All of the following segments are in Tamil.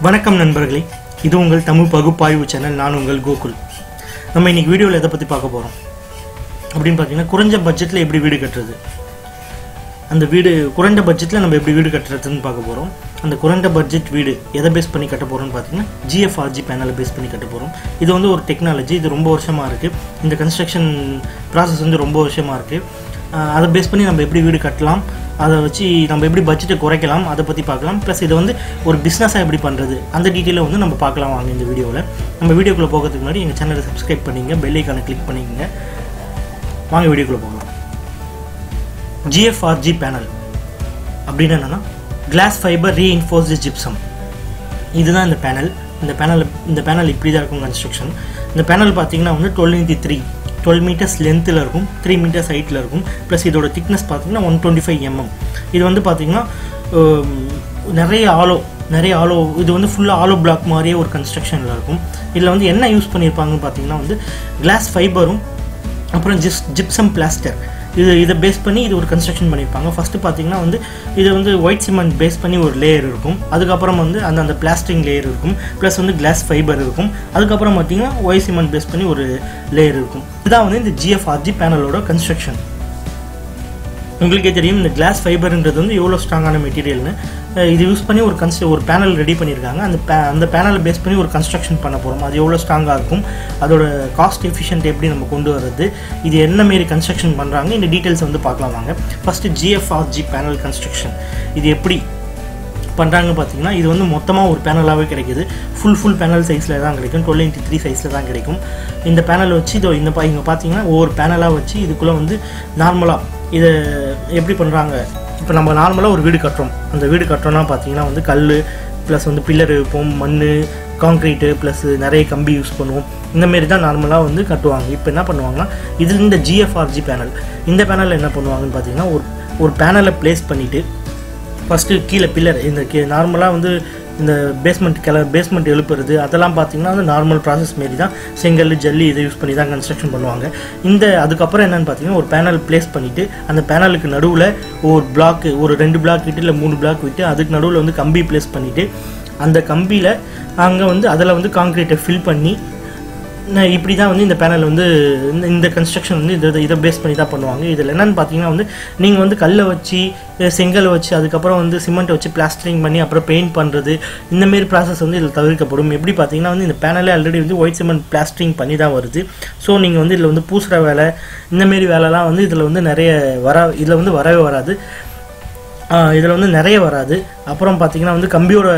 வணக்கம் நண்பர்களே. இது உங்கள் தமிழ் பகுப்பாய்வு சேனல். நான் உங்கள் கோகுல். நம்ம இன்னைக்கு வீடியோவில் எதை பற்றி பார்க்க போகிறோம் அப்படின்னு பார்த்தீங்கன்னா குறைஞ்ச பட்ஜெட்டில் எப்படி வீடு கட்டுறது? அந்த வீடு குறைந்த பட்ஜெட்டில் நம்ம எப்படி வீடு கட்டுறதுன்னு பார்க்க போகிறோம் அந்த குறைந்த பட்ஜெட் வீடு எதை பேஸ் பண்ணி கட்ட போகிறோம்னு பார்த்தீங்கன்னா ஜிஎஃப்ஆர்ஜி பேனலை பேஸ் பண்ணி கட்ட போகிறோம் இது வந்து ஒரு டெக்னாலஜி இது ரொம்ப வருஷமாக இருக்குது இந்த கன்ஸ்ட்ரக்ஷன் ப்ராசஸ் வந்து ரொம்ப வருஷமாக இருக்குது அதை பேஸ் பண்ணி நம்ம எப்படி வீடு கட்டலாம் அதை வச்சு நம்ம எப்படி பட்ஜெட்டை குறைக்கலாம் அதை பற்றி பார்க்கலாம். ப்ளஸ் இதை வந்து ஒரு பிஸ்னஸாக எப்படி பண்ணுறது அந்த டீட்டெயிலை வந்து நம்ம பார்க்கலாம் வாங்க இந்த வீடியோவில் நம்ம வீடியோக்குள்ளே போகிறதுக்கு முன்னாடி எங்கள் சேனலை சப்ஸ்கிரைப் பண்ணிங்க பெல்லைக்கான கிளிக் பண்ணிக்கங்க வாங்க வீடியோக்குள்ளே போகலாம். ஜிஎஃப்ஆர்ஜி பேனல் அப்படின்னு என்னென்னா கிளாஸ் ஃபைபர் ரீஇன்ஃபோர்ஸ்டு ஜிப்சம் இதுதான் இந்த பேனல் இந்த பேனல் இந்த பேனல் இப்படி தான் இருக்கும் கன்ஸ்ட்ரக்ஷன் இந்த பேனல் பார்த்தீங்கன்னா வந்து twelve into three twelve meters லென்த்தில் இருக்கும் த்ரீ மீட்டர்ஸ் ஹைட்டில் இருக்கும். ப்ளஸ் இதோட திக்னஸ் பார்த்தீங்கன்னா ஒன் டுவெண்ட்டி ஃபைவ் எம்எம் இது வந்து பார்த்தீங்கன்னா நிறைய ஆலோ நிறைய ஆலோ இது வந்து ஃபுல்லாக ஆலோ பிளாக் மாதிரியே ஒரு கன்ஸ்ட்ரக்ஷனில் இருக்கும். இதில் வந்து என்ன யூஸ் பண்ணியிருப்பாங்கன்னு பார்த்தீங்கன்னா வந்து கிளாஸ் ஃபைபரும் அப்புறம் ஜிப்ஸ் ஜிப்சம் பிளாஸ்டர் இது இதை பேஸ் பண்ணி இது ஒரு கன்ஸ்ட்ரக்ஷன் பண்ணியிருப்பாங்க. ஃபஸ்ட்டு பார்த்தீங்கன்னா வந்து இது வந்து ஒயிட் சிமெண்ட் பேஸ் பண்ணி ஒரு லேயர் இருக்கும். அதுக்கப்புறம் வந்து அந்த அந்த பிளாஸ்டிங் லேயர் இருக்கும். ப்ளஸ் வந்து கிளாஸ் ஃபைபர் இருக்கும். அதுக்கப்புறம் பார்த்தீங்கன்னா ஒயிட் சிமெண்ட் பேஸ் பண்ணி ஒரு லேயர் இருக்கும். இதுதான் வந்து இந்த ஜிஎஃப்ஆர்ஜி பேனலோட கன்ஸ்ட்ரக்ஷன் உங்களுக்கே தெரியும் இந்த கிளாஸ் ஃபைபர்ன்றது வந்து எவ்வளோ ஸ்ட்ராங்கான மெட்டீரியல்னு இது யூஸ் பண்ணி ஒரு கன்ஸ்ட் ஒரு பேனல் ரெடி பண்ணியிருக்காங்க அந்த பே அந்த பேனலை பேஸ் பண்ணி ஒரு கன்ஸ்ட்ரக்ஷன் பண்ண போகிறோம் அது எவ்வளோ ஸ்ட்ராங்காக இருக்கும் அதோட காஸ்ட் எஃபிஷியன்ட் எப்படி நம்ம கொண்டு வர்றது இது என்ன மாரி கன்ஸ்ட்ரக்ஷன் பண்ணுறாங்க இந்த டீட்டெயில்ஸ் வந்து பார்க்கலாம் வாங்க. ஃபஸ்ட்டு ஜிஎஃப்ஆர்ஜி பேனல் கன்ஸ்ட்ரக்ஷன் இது எப்படி பண்ணுறாங்க பார்த்தீங்கன்னா இது வந்து மொத்தமாக ஒரு பேனலாகவே கிடைக்குது. ஃபுல் ஃபுல் பேனல் சைஸில் தான் கிடைக்கும். டுவெல் இன்ட்டு த்ரீ சைஸில் தான் கிடைக்கும். இந்த பேனல் வச்சு இதோ இந்த பா இங்கே பார்த்தீங்கன்னா ஒவ்வொரு பேனலாக வச்சு இதுக்குள்ளே வந்து நார்மலாக இதை எப்படி பண்ணுறாங்க இப்போ நம்ம நார்மலாக ஒரு வீடு கட்டுறோம். அந்த வீடு கட்டுறோம்னா பார்த்தீங்கன்னா வந்து கல் ப்ளஸ் வந்து பில்லர் வைப்போம் மண் காங்க்ரீட்டு ப்ளஸ் நிறைய கம்பி யூஸ் பண்ணுவோம். இந்த மாரி தான் நார்மலாக வந்து கட்டுவாங்க. இப்போ என்ன பண்ணுவாங்கன்னா இது இந்த ஜிஎஃப்ஆர்ஜி பேனல் இந்த பேனலில் என்ன பண்ணுவாங்கன்னு பார்த்தீங்கன்னா ஒரு ஒரு பேனலை ப்ளேஸ் பண்ணிவிட்டு ஃபஸ்ட்டு கீழே பில்லர் இந்த கீ நார்மலாக வந்து இந்த பேஸ்மெண்ட் கிள பேஸ்மெண்ட் எழுப்புறது அதெல்லாம் பார்த்தீங்கன்னா வந்து நார்மல் ப்ராசஸ் மாரி தான். செங்கல் ஜல்லி இதை யூஸ் பண்ணி தான் கன்ஸ்ட்ரக்ஷன் பண்ணுவாங்க. இந்த அதுக்கப்புறம் என்னென்னு பார்த்தீங்கன்னா ஒரு பேனல் ப்ளேஸ் பண்ணிவிட்டு அந்த பேனலுக்கு நடுவில் ஒரு பிளாக் ஒரு ரெண்டு பிளாக் விட்டு இல்லை மூணு பிளாக் விட்டு அதுக்கு நடுவில் வந்து கம்பி ப்ளேஸ் பண்ணிவிட்டு அந்த கம்பியில் அங்கே வந்து அதில் வந்து காங்க்ரீட்டை ஃபில் பண்ணி நான் இப்படி தான் வந்து இந்த பேனல் வந்து இந்த இந்த கன்ஸ்ட்ரக்ஷன் வந்து இதை இதை பேஸ் பண்ணி தான் பண்ணுவாங்க. இதில் என்னென்னு பார்த்தீங்கன்னா வந்து நீங்கள் வந்து கல்லை வச்சு செங்கல் செங்கலை வச்சு அதுக்கப்புறம் வந்து சிமெண்ட்டை வச்சு பிளாஸ்டரிங் பண்ணி அப்புறம் பெயிண்ட் பண்ணுறது இந்தமாரி ப்ராசஸ் வந்து இதில் தவிர்க்கப்படும். எப்படி பார்த்தீங்கன்னா வந்து இந்த பேனலே ஆல்ரெடி வந்து ஒயிட் சிமெண்ட் பிளாஸ்டரிங் பண்ணி தான் வருது. ஸோ நீங்கள் வந்து இதில் வந்து பூசுகிற வேலை இந்தமாரி வேலைலாம் வந்து இதில் வந்து நிறைய வர இதில் வந்து வரவே வராது. இதில் வந்து நிறைய வராது. அப்புறம் பார்த்தீங்கன்னா வந்து கம்பியோட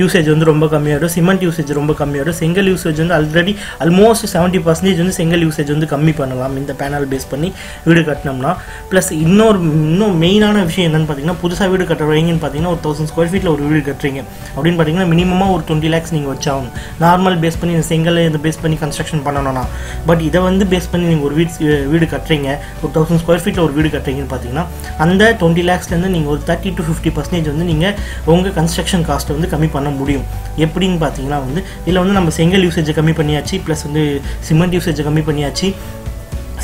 யூசேஜ் வந்து ரொம்ப கம்மியாகிடும் சிமெண்ட் யூசேஜ் ரொம்ப கம்மியாகிடும் செங்கல் யூசேஜ் வந்து ஆல்ரெடி ஆல்மோஸ்ட் செவன்ட்டி பர்சன்டேஜ் வந்து செங்கல் யூசேஜ் வந்து கம்மி பண்ணலாம். இந்த பேனல் பேஸ் பண்ணி வீடு கட்டினோம்னா. ப்ளஸ் இன்னொரு இன்னும் மெயினான விஷயம் என்னென்னு பார்த்தீங்கன்னா புதுசாக வீடு கட்டுறவங்கன்னு பார்த்தீங்கன்னா ஒரு தௌசண்ட் ஸ்கொயர் ஃபீட்டில் ஒரு வீடு கட்டுறீங்க. அப்படின்னு பார்த்தீங்கன்னா மினிமமாக ஒரு டுவெண்ட்டி லேக்ஸ் நீங்கள் வச்சாகணும். நார்மல் பேஸ் பண்ணி இந்த செங்கல் இதை பேஸ் பண்ணி கன்ஸ்ட்ரக்ஷன் பண்ணணும்னா. பட் இதை வந்து பேஸ் பண்ணி நீங்கள் ஒரு வீடு வீடு கட்டுறீங்க. ஒரு தௌசண்ட் ஸ்கொயர் ஃபீட்டில் ஒரு வீடு கட்டுறீங்கன்னு பார்த்தீங்கன்னா அந்த டுவெண்ட்டி லேக்ஸ்லேருந்து நீங்கள் ஒரு தேர்ட்டி டு ஃபிஃப்டி பர்சன்டேஜ் வந்து நீங்கள் உங்கள் கன்ஸ்ட்ரக்ஷன் காஸ்ட்டை வந்து கம்மி பண்ண முடியும். எப்படின்னு பார்த்தீங்கன்னா வந்து இதில் வந்து நம்ம செங்கல் யூசேஜை கம்மி பண்ணியாச்சு ப்ளஸ் வந்து சிமெண்ட் யூசேஜை கம்மி பண்ணியாச்சு.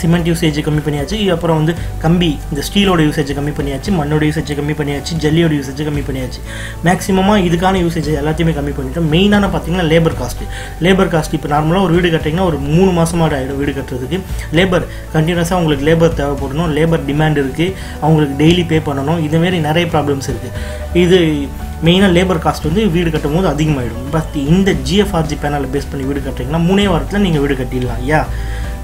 சிமெண்ட் யூசேஜை கம்மி பண்ணியாச்சு. அப்புறம் வந்து கம்பி இந்த ஸ்டீலோட யூசேஜை கம்மி பண்ணியாச்சு மண்ணோட யூசேஜை கம்மி பண்ணியாச்சு ஜல்லியோட யூசேஜை கம்மி பண்ணியாச்சு. மேக்ஸிமமாக இதுக்கான யூசேஜ் எல்லாத்தையுமே கம்மி பண்ணிட்டோம். மெயினான பார்த்தீங்கன்னா லேபர் காஸ்ட் லேபர் காஸ்ட் இப்போ நார்மலாக ஒரு வீடு கட்டிங்கன்னா ஒரு மூணு மாதமாக ஆகிடும் வீடு கட்டுறதுக்கு. லேபர் கண்டினியூஸாக உங்களுக்கு லேபர் தேவைப்படணும். லேபர் டிமாண்ட் இருக்குது அவங்களுக்கு டெய்லி பே பண்ணணும். இதுமாரி நிறைய ப்ராப்ளம்ஸ் இருக்குது இது மெயினாக லேபர் காஸ்ட் வந்து வீடு கட்டும் போது அதிகமாகிடும் பட் இந்த ஜிஎஃப்ஆர்ஜி பேனலை பேஸ் பண்ணி வீடு கட்டுறீங்கன்னா மூணே வாரத்தில் நீங்கள் வீடு கட்டிடலாம். Yeah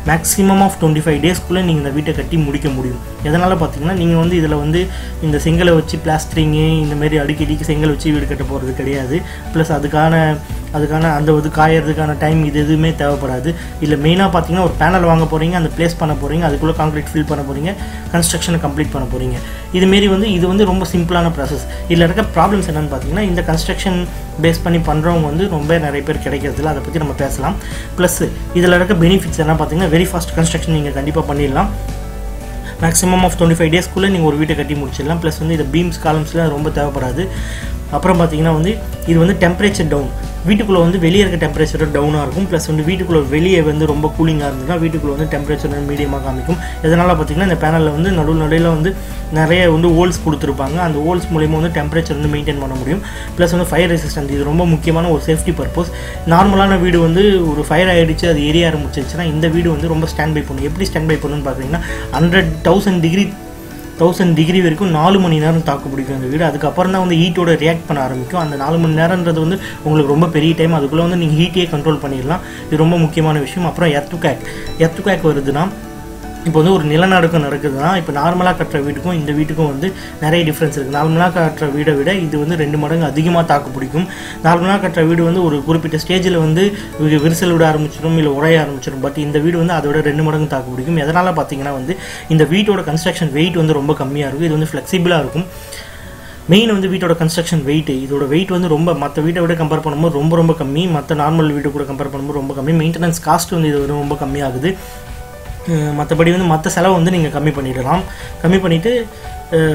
maximum of twenty five டேஸ்க்குள்ளே நீங்கள் இந்த வீட்டை கட்டி முடிக்க முடியும். எதனால் பார்த்தீங்கன்னா நீங்கள் வந்து இதில் வந்து இந்த செங்கலை வச்சு பிளாஸ்டரிங்கு இந்தமாரி அடிக்கடிக்கு செங்கல் வச்சு வீடு கட்ட போகிறது கிடையாது. ப்ளஸ் அதுக்கான அதுக்கான அந்த இது காயறதுக்கான டைம் இது எதுவுமே தேவைப்படாது. இல்லை மெயினாக பார்த்தீங்கன்னா ஒரு பேனல் வாங்க போகிறீங்க அந்த ப்ளேஸ் பண்ண போகிறீங்க அதுக்குள்ளே கான்க்ரீட் ஃபில் பண்ண போகிறீங்க கன்ஸ்ட்ரக்ஷனை கம்ப்ளீட் பண்ண போகிறீங்க இதுமாரி வந்து இது வந்து ரொம்ப சிம்பிளான ப்ராசஸ் இதில் இருக்க ப்ராப்ளம்ஸ் என்னென்னு பார்த்தீங்கன்னா இந்த கன்ஸ்ட்ரக்ஷன் பேஸ் பண்ணி பண்ணுறவங்க வந்து ரொம்ப நிறைய பேர் கிடைக்கிறதில்ல. அதை பற்றி நம்ம பேசலாம். ப்ளஸ் இதில் இருக்க பெனிஃபிட்ஸ் என்ன பார்த்தீங்கன்னா வெரி ஃபாஸ்ட் கன்ஸ்ட்ரக்ஷன் நீங்கள் கண்டிப்பாக பண்ணிடலாம். மேக்ஸிமம் ஆஃப் டுவெண்ட்டி ஃபைவ் டேஸ்க்குள்ளே நீங்கள் ஒரு வீட்டை கட்டி முடிச்சிடலாம். ப்ளஸ் வந்து இந்த பீம்ஸ் காலம்ஸ்லாம் ரொம்ப தேவைப்படாது. அப்புறம் பார்த்தீங்கன்னா வந்து இது வந்து டெம்பரேச்சர் டவுன் வீட்டுக்குள்ளே வந்து வெளியே இருக்க டெம்பரேச்சர் டவுனாக இருக்கும். ப்ளஸ் வந்து வீட்டுக்குள்ளே வெளியே வந்து ரொம்ப கூலிங்காக இருந்ததுன்னா வீட்டுக்குள்ளே வந்து டெம்பரேச்சர் மீடியமாக காமிக்கும். இதனால் பார்த்தீங்கன்னா இந்த பேனலில் வந்து நடுவு நடுவில் வந்து நிறைய வந்து ஹோல்ஸ் கொடுத்துருப்பாங்க. அந்த ஹோல்ஸ் மூலிமா வந்து டெம்பரேச்சர் வந்து மெயின்டைன் பண்ண முடியும். ப்ளஸ் வந்து ஃபயர் ரெசிஸ்டன்ட் இது ரொம்ப முக்கியமான ஒரு சேஃப்டி பர்பஸ் நார்மலான வீடு வந்து ஒரு ஃபயர் ஆகிடுச்சு அது எரிய ஆரம்பிச்சிருச்சுன்னா இந்த வீடு வந்து ரொம்ப ஸ்டாண்ட் பை பண்ணும். எப்படி ஸ்டாண்ட் பை பண்ணுன்னு பார்த்தீங்கன்னா hundred thousand degree thousand degree வரைக்கும் நாலு மணி நேரம் தாக்கு பிடிக்கும் அந்த வீடு. அதுக்கப்புறம் தான் வந்து ஹீட்டோட ரியாக்ட் பண்ண ஆரம்பிக்கும். அந்த நாலு மணி நேரன்றது வந்து உங்களுக்கு ரொம்ப பெரிய டைம் அதுக்குள்ளே வந்து நீங்கள் ஹீட்டையே கண்ட்ரோல் பண்ணிடலாம். இது ரொம்ப முக்கியமான விஷயம். அப்புறம் எர்த்துகேக் எர்த்துகேக் வருதுன்னா இப்போ வந்து ஒரு நிலநடுக்கம் நடக்குதுன்னா இப்போ நார்மலாக கட்டுற வீட்டுக்கும் இந்த வீட்டுக்கும் வந்து நிறைய டிஃப்ரென்ஸ் இருக்குது நார்மலாக கட்டுற வீடை விட இது வந்து ரெண்டு மடங்கு அதிகமாக தாக்கு பிடிக்கும். நார்மலாக கட்டுற வீடு வந்து ஒரு குறிப்பிட்ட ஸ்டேஜில் வந்து விரிசல் விட ஆரம்பிச்சிடும் இல்லை உடைய ஆரம்பிச்சிடும். பட் இந்த வீடு வந்து அதோட ரெண்டு மடங்கு தாக்கு பிடிக்கும். எதனால் பார்த்தீங்கன்னா வந்து இந்த வீட்டோட கன்ஸ்ட்ரக்ஷன் வெயிட் வந்து ரொம்ப கம்மியாக இருக்கும். இது வந்து ஃப்ளெக்சிபிளாக இருக்கும். மெயின் வந்து வீட்டோட கன்ஸ்ட்ரக்ஷன் வெயிட் இதோட வெயிட் வந்து ரொம்ப மற்ற வீட்டை விட கம்பேர் பண்ணும்போது ரொம்ப ரொம்ப கம்மி. மற்ற நார்மல் வீடு கூட கம்பேர் பண்ணும்போது ரொம்ப கம்மி. மெயின்டெனன்ஸ் காஸ்ட் வந்து இது வந்து ரொம்ப கம்மியாகுது. மற்றபடி வந்து மற்ற செலவை வந்து நீங்கள் கம்மி பண்ணிடலாம். கம்மி பண்ணிவிட்டு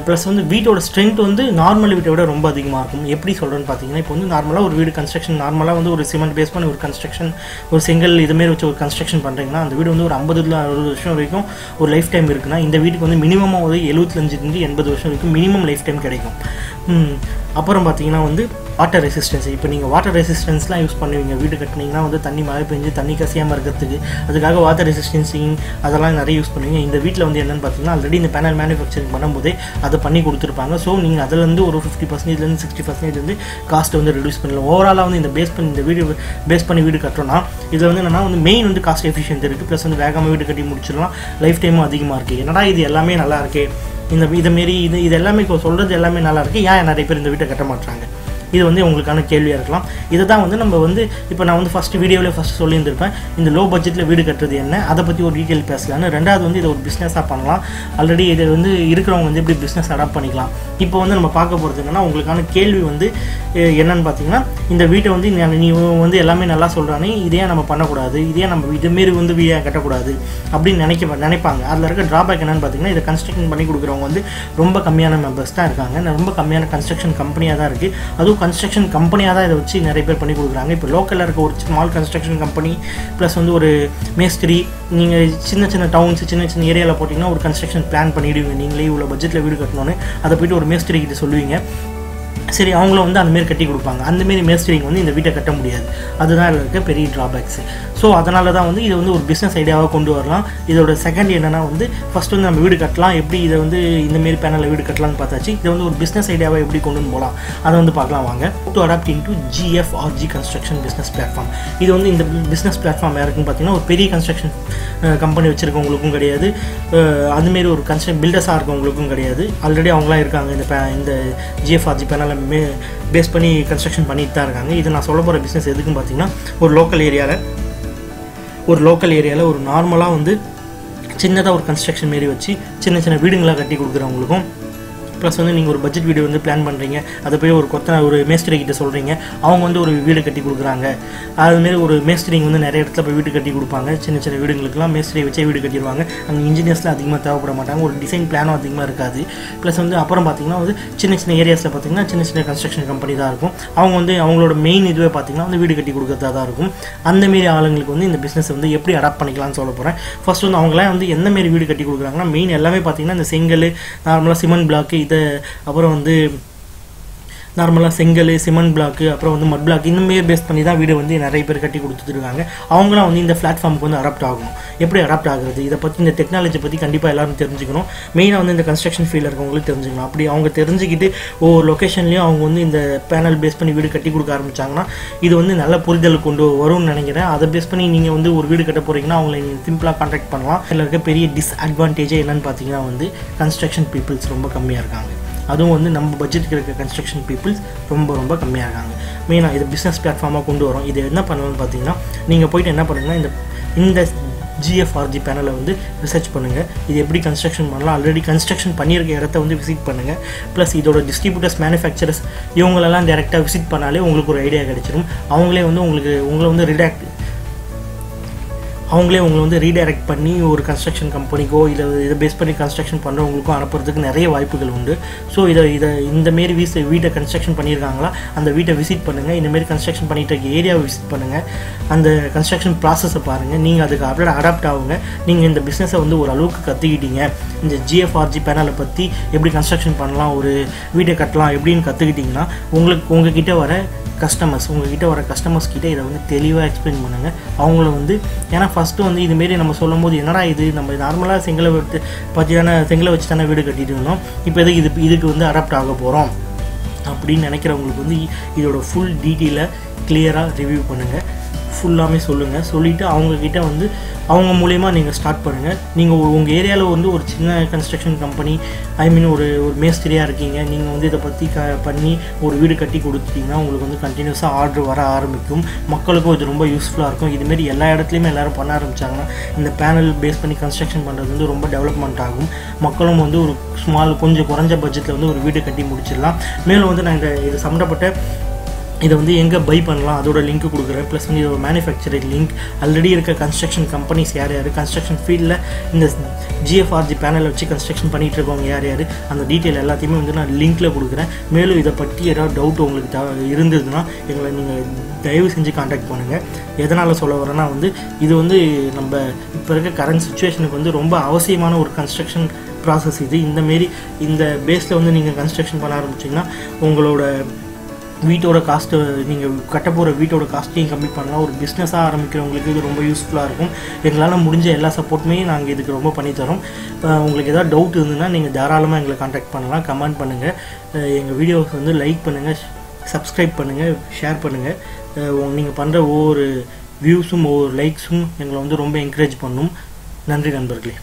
ப்ளஸ் வந்து வீட்டோட ஸ்ட்ரென்த் வந்து நார்மல் வீட்டை விட ரொம்ப அதிகமாக இருக்கும். எப்படி சொல்கிறேன்னு பார்த்தீங்கன்னா இப்போ வந்து நார்மலாக ஒரு வீடு கன்ஸ்ட்ரக்ஷன் நார்மலாக வந்து ஒரு சிமெண்ட் பேஸ் பண்ணி ஒரு கன்ஸ்ட்ரக்ஷன் ஒரு செங்கல் இதுமாரி வச்சு ஒரு கன்ஸ்ட்ரக்ஷன் பண்ணுறீங்கன்னா அந்த வீடு வந்து ஒரு ஐம்பதுல அறுபது வருஷம் வரைக்கும் ஒரு லைஃப் டைம் இருக்குன்னா இந்த வீட்டுக்கு வந்து மினிமமாக ஒரு எழுபத்தஞ்சிலேருந்து எண்பது வருஷம் வரைக்கும் மினிமம் லைஃப் டைம் கிடைக்கும் அப்புறம் பார்த்தீங்கன்னா வந்து வாட்டர் ரெசிஸ்டன்ஸ் இப்போ நீங்கள் வாட்டர் ரெசிஸ்டன்ஸ்லாம் யூஸ் பண்ணுவீங்க. வீடு கட்டினீங்கன்னா வந்து தண்ணி மழை பெஞ்சு தண்ணி கசியாமல் இருக்கிறதுக்கு அதுக்காக வாட்டர் ரெசிஸ்டன்சிங் அதெல்லாம் நிறைய யூஸ் பண்ணுவீங்க. இந்த வீட்டில் வந்து என்னென்னு பார்த்தீங்கன்னா ஆல்ரெடி இந்த பேனல் மேனுஃபேக்சரிங் பண்ணும்போதே அதை பண்ணி கொடுத்துருப்பாங்க. ஸோ நீங்கள் அதுலேருந்து ஒரு ஃபிஃப்டி பர்சன்டேஜ்லேருந்து சிக்ஸ்டி பர்சன்டேஜ்லேருந்து வந்து காஸ்ட்டை வந்து ரெடியூஸ் பண்ணலாம். ஓவராலாக வந்து இந்த பேஸ் பண்ணி இந்த வீடு பேஸ் பண்ணி வீடு கட்டுறோம்னா இதில் வந்து என்னன்னா வந்து மெயின் வந்து காஸ்ட் எஃபிஷியன்ட் இருக்குது ப்ளஸ் வந்து வேகமாக வீடு கட்டி முடிச்சிடலாம். லைஃப் டைமும் அதிகமாக இருக்குது என்னடா இது எல்லாமே நல்லா இருக்குது இந்த இதமாரி இது இது எல்லாமே இப்போ சொல்கிறது எல்லாமே நல்லா இருக்குது ஏன் நிறைய பேர் இந்த வீட்டை கட்ட மாட்டாங்க இது வந்து உங்களுக்கான கேள்வியாக இருக்கலாம். இதை தான் வந்து நம்ம வந்து இப்போ நான் வந்து ஃபஸ்ட்டு வீடியோவில் ஃபஸ்ட் சொல்லியிருந்திருப்பேன். இந்த லோ பட்ஜெட்டில் வீடு கட்டுறது என்ன அதை பற்றி ஒரு டீட்டெயில் பேசலான்னு ரெண்டாவது வந்து இதை ஒரு பிஸ்னஸாக பண்ணலாம். ஆல்ரெடி இது வந்து இருக்கிறவங்க வந்து எப்படி பிஸ்னஸ் அடாப்ட் பண்ணிக்கலாம். இப்போ வந்து நம்ம பார்க்க போகிறது என்னன்னா உங்களுக்கான கேள்வி வந்து என்னன்னு பார்த்தீங்கன்னா இந்த வீட்டை வந்து நீ- வந்து எல்லாமே நல்லா சொல்கிறானே இதே நம்ம பண்ணக்கூடாது. இதே நம்ம இதுமாரி வந்து வீடியாக கட்டக்கூடாது. அப்படின்னு நினைக்க நினைப்பாங்க. அதில் இருக்க ட்ராபேக் என்னென்னு பார்த்தீங்கன்னா இதை கன்ஸ்ட்ரக்ஷன் பண்ணி கொடுக்குறவங்க வந்து ரொம்ப கம்மியான மெம்பர்ஸ் தான் இருக்காங்க. ரொம்ப கம்மியான கன்ஸ்ட்ரக்ஷன் கம்பெனியாக தான் இருக்குது அதுவும் கன்ஸ்ட்ரக்ஷன் கம்பெனியாக தான் இதை வச்சு நிறைய பேர் பண்ணி கொடுக்குறாங்க. இப்போ லோக்கலில் இருக்க ஒரு ஸ்மால் கன்ஸ்ட்ரக்ஷன் கம்பெனி ப்ளஸ் வந்து ஒரு மேஸ்திரி நீங்கள் சின்ன சின்ன டவுன்ஸ் சின்ன சின்ன ஏரியாவில் போட்டிங்கன்னா ஒரு கன்ஸ்ட்ரக்ஷன் பிளான் பண்ணிவிடுவீங்க நீங்களே இவ்வளோ பட்ஜெட்டில் வீடு கட்டணும்னு. அதை போய்ட்டு ஒரு மேஸ்திரி கிட்ட சொல்லுவீங்க. சரி அவங்களும் வந்து அந்த மாரி கட்டி கொடுப்பாங்க. அந்த மாரி மேஸ்திரிங்க வந்து இந்த வீட்டை கட்ட முடியாது. அதுதான் இருக்க பெரிய ட்ராபேக்ஸ் ஸோ அதனால தான் வந்து இதை வந்து ஒரு பிஸ்னஸ் ஐடியாவாக கொண்டு வரலாம். இதோட செகண்ட் என்னென்னா வந்து ஃபஸ்ட் வந்து நம்ம வீடு கட்டலாம். எப்படி இதை வந்து இந்தமாரி பேனலில் வீடு கட்டலாம்னு பார்த்தாச்சு. இதை வந்து ஒரு பிஸ்னஸ் ஐடியாவை எப்படி கொண்டு வந்து போகலாம்? அதை வந்து பார்க்கலாம் வாங்க. To adopt into GFRG construction business platform இது வந்து இந்த பிஸ்னஸ் பிளாட்ஃபார்ம் யாருக்குன்னு பார்த்தீங்கன்னா ஒரு பெரிய கன்ஸ்ட்ரக்ஷன் கம்பெனி வச்சுருக்கவங்களுக்கும் கிடையாது. அதுமாரி ஒரு கன்ஸ்ட்ரக் பில்டர்ஸாக இருக்கவங்களுக்கும் கிடையாது. ஆல்ரெடி அவங்களாம் இருக்காங்க. இந்த இந்த ஜிஎஃப்ஆர்ஜி பேனலில் மே பேஸ் பண்ணி கன்ஸ்ட்ரக்ஷன் பண்ணிட்டு தான் இருக்காங்க. இது நான் சொல்ல போகிற பிஸ்னஸ் எதுக்குன்னு பார்த்தீங்கன்னா ஒரு லோக்கல் ஏரியாவில் ஒரு லோக்கல் ஏரியாவில் ஒரு நார்மலாக வந்து சின்னதாக ஒரு கன்ஸ்ட்ரக்ஷன் மாரி வச்சு சின்ன சின்ன வீடுங்களாக கட்டி கொடுக்குறவங்களுக்கும் ப்ளஸ் வந்து நீங்கள் ஒரு பட்ஜெட் வீடு வந்து பிளான் பண்ணுறீங்க அதை போய் ஒரு கொத்தனை ஒரு மேஸ்திரி கிட்ட சொல்கிறீங்க அவங்க வந்து ஒரு வீடு கட்டி கொடுக்குறாங்க. அதுமாரி ஒரு மேஸ்திரிங்க வந்து நிறைய இடத்துல போய் வீடு கட்டி கொடுப்பாங்க. சின்ன சின்ன வீடுங்களுக்குலாம் மேஸ்திரி வச்சே வீடு கட்டிடுவாங்க. அங்கே இன்ஜினியர்ஸ்லாம் அதிகமாக தேவைப்பட மாட்டாங்க. ஒரு டிசைன் பிளானும் அதிகமாக இருக்காது. ப்ளஸ் வந்து அப்புறம் பார்த்தீங்கன்னா வந்து சின்ன சின்ன ஏரியாஸில் பார்த்தீங்கன்னா சின்ன சின்ன கன்ஸ்ட்ரக்ஷன் கம்பெனி தான் இருக்கும். அவங்க வந்து அவங்களோட மெயின் இதுவே பார்த்தீங்கன்னா வந்து வீடு கட்டி கொடுக்குறதா தான் இருக்கும். அந்த மாரி ஆளுங்களுக்கு வந்து இந்த பிஸ்னஸ் வந்து எப்படி அடாப்ட் பண்ணிக்கலாம்னு சொல்ல போகிறேன் ஃபஸ்ட் வந்து அவங்களாம் வந்து எந்த மாரி வீடு கட்டி கொடுக்குறாங்கன்னா மெயின் எல்லாமே பார்த்தீங்கன்னா இந்த செங்கல் நார்மலாக சிமெண்ட் பிளாக்கு இதை அப்புறம் வந்து நார்மலாக செங்கல் சிமெண்ட் பிளாக்கு அப்புறம் வந்து மட் பிளாக் இந்த மாரி பேஸ் பண்ணி தான் வீடு வந்து நிறைய பேர் கட்டி கொடுத்துருக்காங்க அவங்களாம் வந்து இந்த பிளாட்ஃபார்முக்கு வந்து அடாப்ட் ஆகும் எப்படி அடாப்ட் ஆகுறது? இதை பற்றி இந்த டெக்னாலஜி பற்றி கண்டிப்பாக எல்லாரும் தெரிஞ்சுக்கணும். மெயினாக வந்து இந்த கன்ஸ்ட்ரக்ஷன் ஃபீல்டில் இருக்கவங்களுக்கு தெரிஞ்சுக்கணும். அப்படி அவங்க தெரிஞ்சுக்கிட்டு ஒவ்வொரு லொக்கேஷன்லேயும் அவங்க வந்து இந்த பேனல் பேஸ் பண்ணி வீடு கட்டி கொடுக்க ஆரம்பிச்சாங்கன்னா இது வந்து நல்ல புரிதல் கொண்டு வரும்னு நினைக்கிறேன். அதை பேஸ் பண்ணி நீங்கள் வந்து ஒரு வீடு கட்ட போகிறீங்கன்னா அவங்களை நீங்கள் சிம்பிளாக கான்டாக்ட் பண்ணலாம். இதில் இருக்க பெரிய டிஸ்அட்வான்டேஜே என்னென்னு பார்த்தீங்கன்னா வந்து கன்ஸ்ட்ரக்ஷன் பீப்புள்ஸ் ரொம்ப கம்மியாக இருக்காங்க. அதுவும் வந்து நம்ம பட்ஜெட்டுக்கு இருக்க கன்ஸ்ட்ரக்ஷன் பீப்புள்ஸ் ரொம்ப ரொம்ப கம்மியாக இருக்காங்க மெயினாக இது பிஸ்னஸ் பிளாட்ஃபார்மாக கொண்டு வரோம். இது என்ன பண்ணணும்னு பார்த்தீங்கன்னா நீங்கள் போயிட்டு என்ன பண்ணுங்கன்னா இந்த இந்த ஜிஎஃப்ஆர்ஜி பேனலை வந்து ரிசர்ச் பண்ணுங்கள் இது எப்படி கன்ஸ்ட்ரக்ஷன் பண்ணலாம். ஆல்ரெடி கன்ஸ்ட்ரக்ஷன் பண்ணியிருக்க இடத்த வந்து விசிட் பண்ணுங்கள் ப்ளஸ் இதோட டிஸ்ட்ரிபியூட்டர்ஸ் மேனுஃபேக்சரர்ஸ் இவங்களெல்லாம் டேரெக்டாக விசிட் பண்ணாலே உங்களுக்கு ஒரு ஐடியா கிடைச்சிரும். அவங்களே வந்து உங்களுக்கு உங்களை வந்து ரிடாக்ட் அவங்களே உங்களை வந்து ரீடைரக்ட் பண்ணி ஒரு கன்ஸ்ட்ரக்ஷன் கம்பெனிக்கோ இல்லை இதை பேஸ் பண்ணி கன்ஸ்ட்ரக்ஷன் பண்ணுறவங்களுக்கும் அனுப்புறதுக்கு நிறைய வாய்ப்புகள் உண்டு. ஸோ இதை இதை இந்த மாரி வீச வீட்டை கன்ஸ்ட்ரக்ஷன் பண்ணியிருக்காங்களா அந்த வீட்டை விசிட் பண்ணுங்கள் இந்த மாரி கன்ஸ்ட்ரக்ஷன் பண்ணிட்டு இருக்க ஏரியாவை விசிட் பண்ணுங்கள் அந்த கன்ஸ்ட்ரக்ஷன் ப்ராசஸை பாருங்கள் நீங்கள் அதுக்கு அப்படியே அடாப்ட் ஆகுங்க. நீங்கள் இந்த பிஸ்னஸை வந்து ஒரு அளவுக்கு கற்றுக்கிட்டீங்க இந்த ஜிஎஃப்ஆர்ஜி பேனலை பற்றி எப்படி கன்ஸ்ட்ரக்ஷன் பண்ணலாம் ஒரு வீட்டை கட்டலாம் எப்படின்னு கற்றுக்கிட்டிங்கன்னா உங்களுக்கு உங்ககிட்ட வர கஸ்டமர்ஸ் உங்ககிட்ட வர கஸ்டமர்ஸ் கிட்ட இதை வந்து தெளிவாக எக்ஸ்பிளைன் பண்ணுங்கள் அவங்கள வந்து ஏன்னா ஃபஸ்ட்டு வந்து இதுமாரி நம்ம சொல்லும் போது என்னடா இது? நம்ம நார்மலாக செங்கலை விட்டு பற்றியான செங்கலை வச்சு தானே வீடு கட்டிட்டு இருந்தோம். இப்போ எதுக்கு இது இதுக்கு வந்து அடாப்ட் ஆக போகிறோம் அப்படின்னு நினைக்கிறவங்களுக்கு வந்து இதோட ஃபுல் டீட்டெயிலை கிளியராக ரிவ்யூ பண்ணுங்கள் ஃபுல்லாமே சொல்லுங்கள் சொல்லிவிட்டு அவங்கக்கிட்ட வந்து அவங்க மூலயமா நீங்கள் ஸ்டார்ட் பண்ணுங்கள் நீங்கள் உங்கள் ஏரியாவில் வந்து ஒரு சின்ன கன்ஸ்ட்ரக்ஷன் கம்பெனி ஐ மீன் ஒரு ஒரு மேஸ்திரியாக இருக்கீங்க. நீங்கள் வந்து இதை பற்றி க பண்ணி ஒரு வீடு கட்டி கொடுத்துட்டிங்கன்னா உங்களுக்கு வந்து கண்டினியூஸாக ஆர்டர் வர ஆரம்பிக்கும். மக்களுக்கும் இது ரொம்ப யூஸ்ஃபுல்லாக இருக்கும். இதுமாரி எல்லா இடத்துலையுமே எல்லோரும் பண்ண ஆரம்பித்தாங்கன்னா இந்த பேனல் பேஸ் பண்ணி கன்ஸ்ட்ரக்ஷன் பண்ணுறது வந்து ரொம்ப டெவலப்மெண்ட் ஆகும். மக்களும் வந்து ஒரு ஸ்மால் கொஞ்சம் குறைஞ்ச பட்ஜெட்டில் வந்து ஒரு வீடு கட்டி முடிச்சிடலாம். மேலும் வந்து நான் இந்த இது சம்மந்தப்பட்ட இதை வந்து எங்கே பை பண்ணலாம்? அதோட லிங்க் கொடுக்குறேன். ப்ளஸ் வந்து இதோட மேனுஃபேக்சரிங் லிங்க் ஆல்ரெடி இருக்க கன்ஸ்ட்ரக்ஷன் கம்பெனிஸ் யார் யார்? கன்ஸ்ட்ரக்ஷன் ஃபீல்டில் இந்த ஜிஎஃப்ஆர்ஜி பேனலை வச்சு கன்ஸ்ட்ரக்ஷன் பண்ணிகிட்டு இருக்கவங்க யார் யார்? அந்த டீட்டெயில் எல்லாத்தையுமே வந்து நான் லிங்க்கில் கொடுக்குறேன். மேலும் இதை பற்றி ஏதாவது டவுட் உங்களுக்கு த இருந்ததுன்னா எங்களை நீங்கள் தயவு செஞ்சு காண்டாக்ட் பண்ணுங்கள் எதனால் சொல்ல வரேன்னா வந்து இது வந்து நம்ம இப்போ இருக்க கரண்ட் சுச்சுவேஷனுக்கு வந்து ரொம்ப அவசியமான ஒரு கன்ஸ்ட்ரக்ஷன் ப்ராசஸ் இது. இந்தமாரி இந்த பேஸில் வந்து நீங்கள் கன்ஸ்ட்ரக்ஷன் பண்ண ஆரம்பிச்சிங்கன்னா உங்களோட வீட்டோட காஸ்ட்டு நீங்கள் கட்ட போகிற வீட்டோட காஸ்ட்டையும் கம்மி பண்ணலாம். ஒரு பிஸ்னஸாக ஆரம்பிக்கிறவங்களுக்கு இது ரொம்ப யூஸ்ஃபுல்லாக இருக்கும். எங்களால் முடிஞ்ச எல்லா சப்போர்ட்டுமே நாங்கள் இதுக்கு ரொம்ப பண்ணித்தரோம் உங்களுக்கு ஏதாவது டவுட் இருந்ததுன்னா நீங்கள் தாராளமாக எங்களை காண்டாக்ட் பண்ணலாம். கமெண்ட் பண்ணுங்கள் எங்கள் வீடியோஸ் வந்து லைக் பண்ணுங்கள் சப்ஸ்கிரைப் பண்ணுங்கள் ஷேர் பண்ணுங்கள் நீங்கள் பண்ணுற ஒவ்வொரு வியூஸும் ஒவ்வொரு லைக்ஸும் எங்களை வந்து ரொம்ப என்கரேஜ் பண்ணும். நன்றி நண்பர்களே.